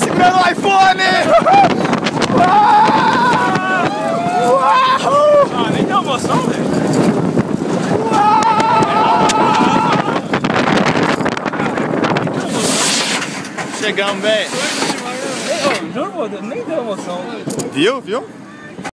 segurando o iPhone! Uau! Uau! Ah, nem tem emoção, velho. Chegamos, velho. Juro por Deus, nem deu emoção. Viu, viu?